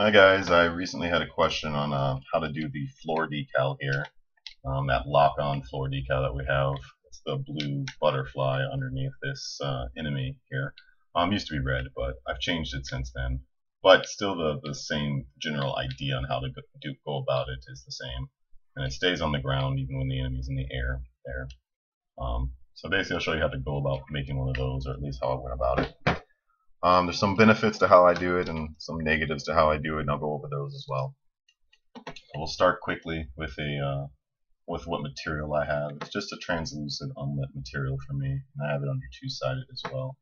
Hi guys, I recently had a question on uh, how to do the floor decal here. Um, that lock-on floor decal that we have. It's the blue butterfly underneath this uh, enemy here. Um, used to be red, but I've changed it since then. But still the, the same general idea on how to go, do, go about it is the same. And it stays on the ground even when the enemy's in the air there. Um, so basically I'll show you how to go about making one of those, or at least how I went about it. Um, there's some benefits to how I do it and some negatives to how I do it, and I'll go over those as well. We'll start quickly with a uh, with what material I have. It's just a translucent unlit material for me, and I have it under two-sided as well.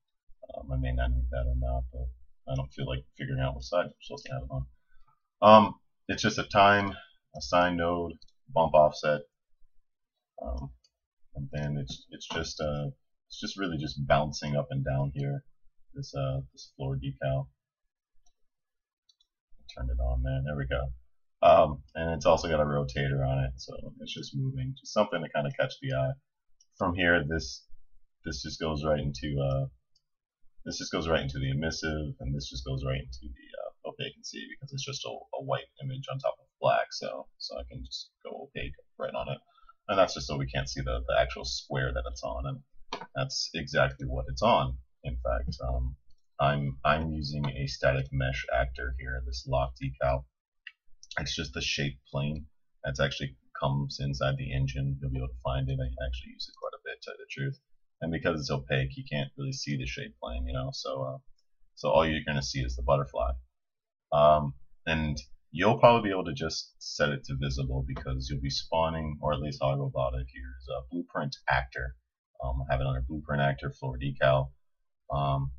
Um, I may not need that or not, but I don't feel like figuring out what side I'm supposed to have it on. Um, it's just a time, a sine node, bump offset, um, and then it's it's just uh it's just really just bouncing up and down here this uh this floor decal. Turn it on there. There we go. Um, and it's also got a rotator on it, so it's just moving. Just something to kind of catch the eye. From here, this this just goes right into uh, this just goes right into the emissive, and this just goes right into the uh, opacancy because it's just a, a white image on top of black. So so I can just go opaque right on it, and that's just so we can't see the the actual square that it's on, and that's exactly what it's on. In fact, um, I'm I'm using a static mesh actor here, this lock decal. It's just the shape plane that's actually comes inside the engine. You'll be able to find it. I actually use it quite a bit, to tell the truth. And because it's opaque, you can't really see the shape plane, you know. So uh, so all you're going to see is the butterfly. Um, and you'll probably be able to just set it to visible because you'll be spawning, or at least how I go about it here is a blueprint actor. Um, I have it under blueprint actor floor decal. Um,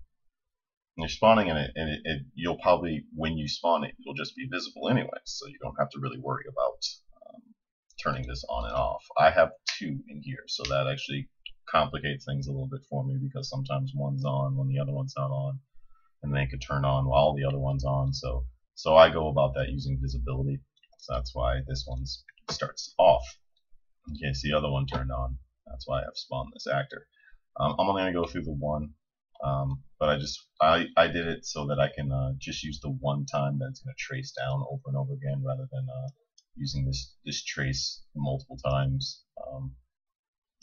you're spawning in it, and it, it, you'll probably, when you spawn it, you'll just be visible anyway, so you don't have to really worry about um, turning this on and off. I have two in here, so that actually complicates things a little bit for me because sometimes one's on when the other one's not on, and they could turn on while the other one's on. So, so I go about that using visibility. So that's why this one starts off. In case the other one turned on, that's why I've spawned this actor. Um, I'm only going to go through the one um, but I just I, I did it so that I can uh, just use the one time that it's going to trace down over and over again rather than uh, using this this trace multiple times. Um,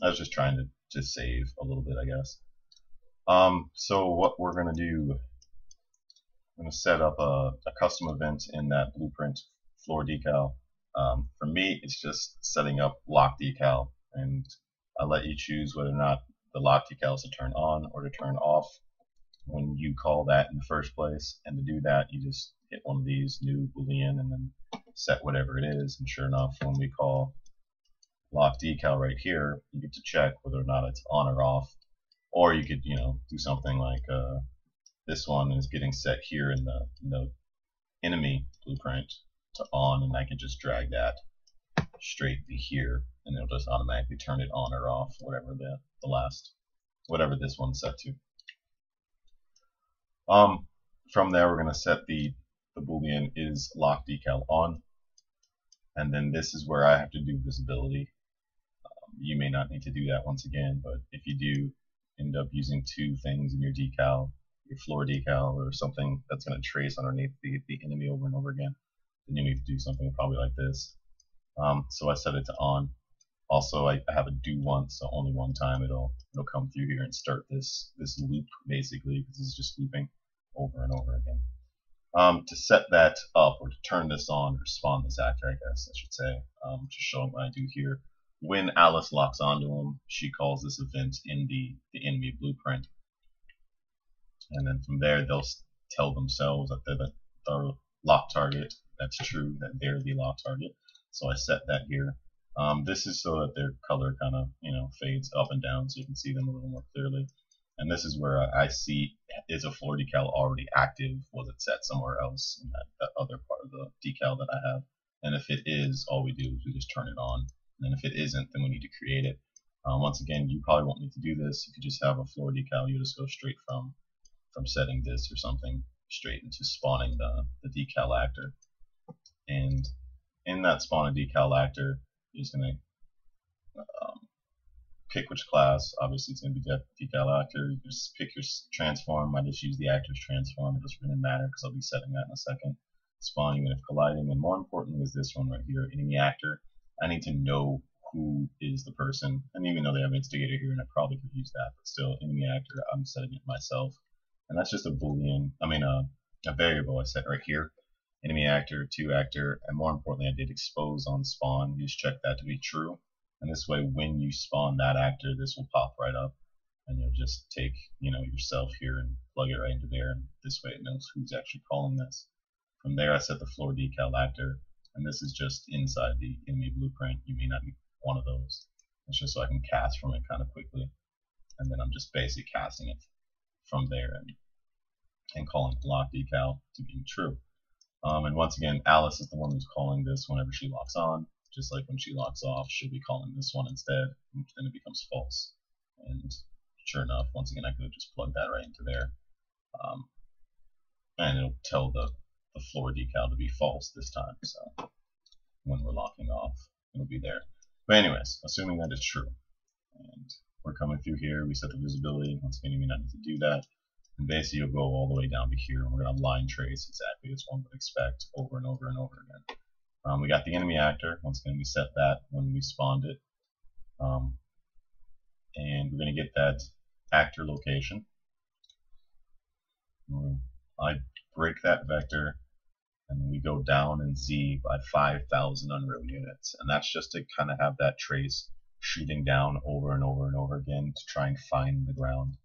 I was just trying to, to save a little bit, I guess. Um, so what we're going to do, I'm going to set up a, a, custom event in that blueprint floor decal. Um, for me, it's just setting up lock decal, and I let you choose whether or not the lock decals to turn on or to turn off when you call that in the first place. And to do that, you just hit one of these new boolean and then set whatever it is. And sure enough, when we call lock decal right here, you get to check whether or not it's on or off. Or you could, you know, do something like uh, this one is getting set here in the, in the enemy blueprint to on, and I can just drag that straight to here and it'll just automatically turn it on or off, whatever the, the last, whatever this one's set to. Um, from there, we're going to set the, the boolean is lock decal on, and then this is where I have to do visibility. Um, you may not need to do that once again, but if you do end up using two things in your decal, your floor decal or something that's going to trace underneath the, the enemy over and over again, then you need to do something probably like this. Um, so I set it to on. Also, I, have a do once, so only one time it'll it'll come through here and start this this loop basically because it's just looping over and over again. Um, to set that up or to turn this on or spawn this actor, I guess I should say, um, showing what I do here. When Alice locks onto him, she calls this event in the, the enemy blueprint. And then from there, they'll tell themselves that they're the, the lock target. That's true, that they're the lock target. So I set that here. Um, this is so that their color kind of you know fades up and down so you can see them a little more clearly. And this is where I see is a floor decal already active? Was it set somewhere else in that, that other part of the decal that I have? And if it is, all we do is we just turn it on. And then if it isn't, then we need to create it. Um, once again, you probably won't need to do this. If you just have a floor decal, you just go straight from from setting this or something straight into spawning the, the decal actor. And in that spawn a decal actor, you're just going to um, pick which class. Obviously, it's going to be decal actor. You just pick your transform. I just use the actor's transform. It doesn't really matter because I'll be setting that in a second. spawning and if colliding, and more importantly is this one right here, enemy actor. I need to know who is the person, and even though they have instigator here, and I probably could use that, but still, enemy actor, I'm setting it myself, and that's just a boolean, I mean a, a variable I set right here, enemy actor, two actor, and more importantly, I did expose on spawn. You just check that to be true, and this way, when you spawn that actor, this will pop right up, and you'll just take, you know, yourself here and plug it right into there, and this way it knows who's actually calling this. From there, I set the floor decal actor, and this is just inside the enemy blueprint. You may not need one of those. It's just so I can cast from it kind of quickly, and then I'm just basically casting it from there and and calling lock decal to being true. Um, and once again, Alice is the one who's calling this whenever she locks on. Just like when she locks off, she'll be calling this one instead, and then it becomes false. And sure enough, once again, I could just plugged that right into there. Um, and it'll tell the, the floor decal to be false this time. So when we're locking off, it'll be there. But anyways, assuming that is true, and we're coming through here, we set the visibility. Once again, you may not need to do that. And basically, you'll go all the way down to here, and we're going to line trace exactly as one would expect over and over and over again. Um, we got the enemy actor. Once again, we set that when we spawned it. Um, and we're going to get that actor location. I break that vector and we go down in Z by 5,000 Unreal units. And that's just to kind of have that trace shooting down over and over and over again to try and find the ground.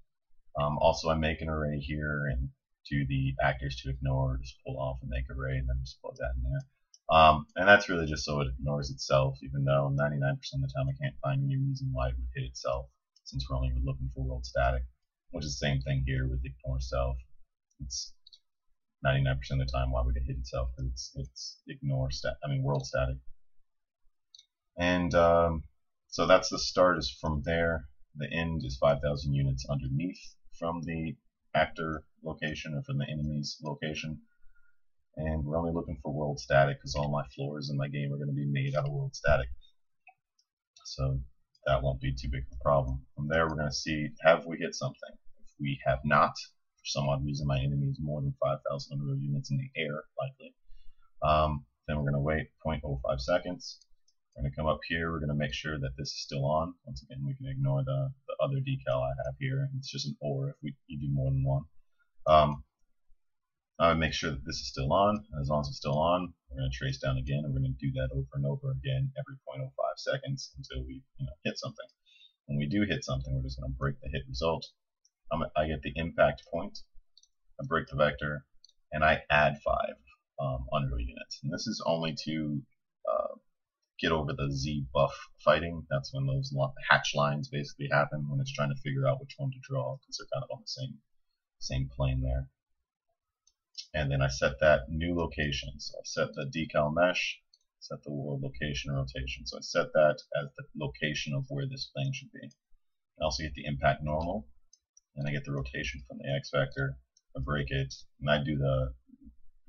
Um, also, I make an array here and do the actors to ignore, just pull off and make array and then just plug that in there. Um, and that's really just so it ignores itself, even though 99% of the time I can't find any reason why it would hit itself since we're only looking for world static, which is the same thing here with ignore self. It's 99% of the time why would it hit itself because it's, it's ignore stat I mean world static. And um, so that's the start is from there. The end is 5,000 units underneath from the actor location or from the enemy's location. And we're only looking for world static because all my floors in my game are going to be made out of world static. So that won't be too big of a problem. From there, we're going to see, have we hit something? If we have not, for some odd reason, my enemy is more than 5,000 Unreal units in the air, likely. Um, then we're going to wait 0.05 seconds. We're going to come up here. We're going to make sure that this is still on. Once again, we can ignore the, the other decal I have here. It's just an OR if we you do more than one. Um, I make sure that this is still on. As long as it's still on, we're going to trace down again, we're going to do that over and over again every 0.05 seconds until we you know, hit something. When we do hit something, we're just going to break the hit result. I'm, i get the impact point, I break the vector, and I add 5 um, Unreal units. And this is only to uh, get over the Z buff fighting. That's when those hatch lines basically happen, when it's trying to figure out which one to draw, because they're kind of on the same, same plane there and then I set that new location. So I set the decal mesh, set the world location rotation. So I set that as the location of where this plane should be. I also get the impact normal, and I get the rotation from the X vector. I break it, and I do the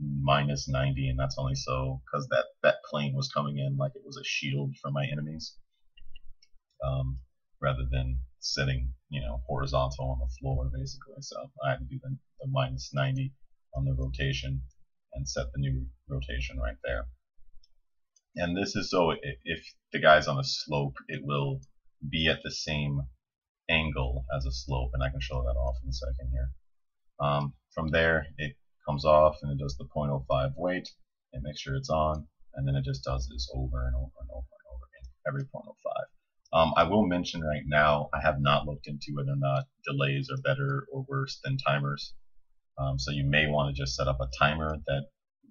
minus 90, and that's only so because that, that plane was coming in like it was a shield for my enemies, um, rather than sitting, you know, horizontal on the floor, basically. So I had to do the, the minus 90 on the rotation and set the new rotation right there. And this is so if the guy's on a slope, it will be at the same angle as a slope, and I can show that off in a second here. Um, from there, it comes off and it does the 0.05 wait, it makes sure it's on, and then it just does this over and over and over and over again, every 0.05. Um, I will mention right now, I have not looked into whether or not delays are better or worse than timers. Um, so you may want to just set up a timer that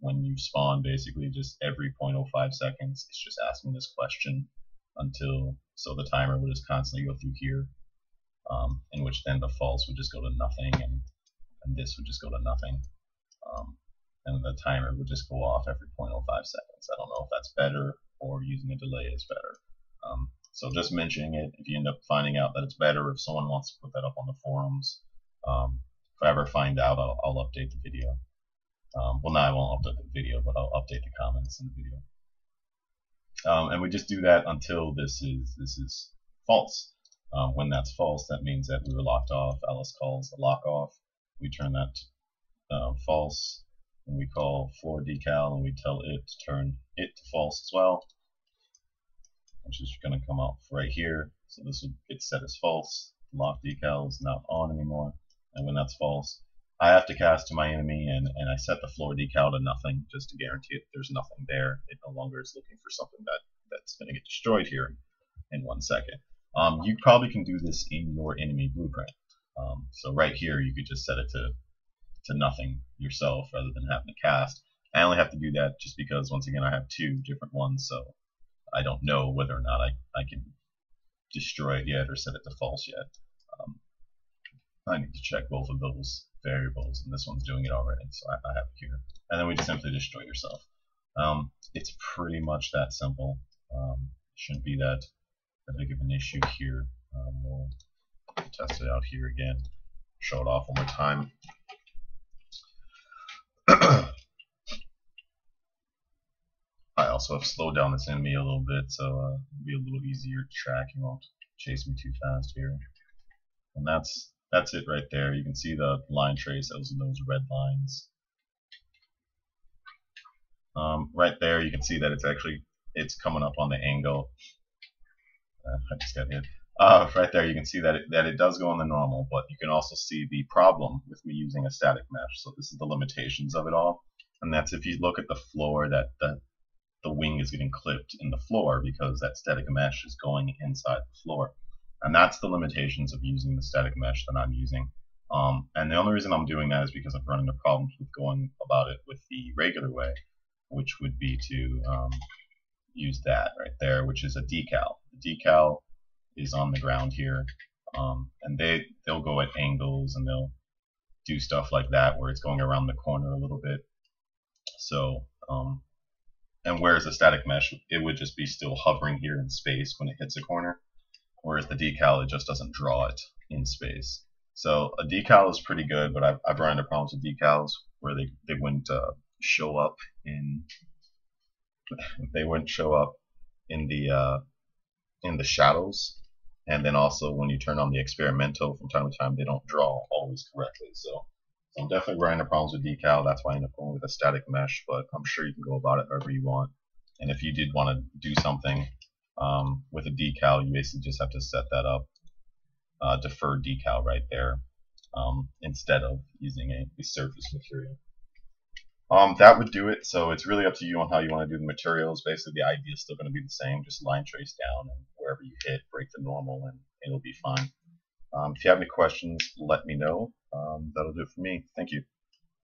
when you spawn, basically just every 0.05 seconds, it's just asking this question until, so the timer would just constantly go through here, um, in which then the false would just go to nothing and, and this would just go to nothing. Um, and the timer would just go off every 0.05 seconds. I don't know if that's better or using a delay is better. Um, so just mentioning it, if you end up finding out that it's better, if someone wants to put that up on the forums, um, if I ever find out, I'll, I'll update the video. Um, well, no, I won't update the video, but I'll update the comments in the video. Um, and we just do that until this is this is false. Um, when that's false, that means that we were locked off. Alice calls the lock off. We turn that uh, false. and we call floor decal and we tell it to turn it to false as well which is going to come out right here. So this will get set as false. Lock decal is not on anymore. And when that's false I have to cast to my enemy and, and I set the floor decal to nothing just to guarantee it there's nothing there. It no longer is looking for something that that's going to get destroyed here in one second. Um, you probably can do this in your enemy blueprint. Um, so right here you could just set it to to nothing yourself rather than having to cast. I only have to do that just because once again I have two different ones so I don't know whether or not I, I can destroy it yet or set it to false yet. Um, I need to check both of those variables and this one's doing it already so I, I have it here. And then we just simply destroy yourself. Um, it's pretty much that simple. Um, shouldn't be that, that big of an issue here. Um, we'll test it out here again. Show it off one more time. I also have slowed down this enemy a little bit, so uh, it'll be a little easier to track. He won't chase me too fast here. And that's that's it right there. You can see the line trace those those red lines. Um, right there, you can see that it's actually it's coming up on the angle. Uh, I just got hit. Uh, right there, you can see that it, that it does go on the normal, but you can also see the problem with me using a static mesh. So this is the limitations of it all, and that's if you look at the floor that the the wing is getting clipped in the floor because that static mesh is going inside the floor. And that's the limitations of using the static mesh that I'm using. Um, and the only reason I'm doing that is because I've run into problems with going about it with the regular way, which would be to um, use that right there, which is a decal. The decal is on the ground here, um, and they they'll go at angles and they'll do stuff like that where it's going around the corner a little bit. So um, and whereas a static mesh, it would just be still hovering here in space when it hits a corner. Whereas the decal, it just doesn't draw it in space. So a decal is pretty good, but I've, I've run into problems with decals where they, they wouldn't uh, show up in they wouldn't show up in the uh, in the shadows and then also when you turn on the experimental from time to time they don't draw always correctly so I'm definitely running into problems with decal. That's why I end up going with a static mesh, but I'm sure you can go about it however you want. And if you did want to do something um, with a decal, you basically just have to set that up, uh, deferred decal right there, um, instead of using a, a surface material. Um, that would do it. So it's really up to you on how you want to do the materials. Basically, the idea is still going to be the same. Just line trace down, and wherever you hit, break the normal, and it'll be fine. Um, if you have any questions, let me know. Um, that'll do it for me. Thank you.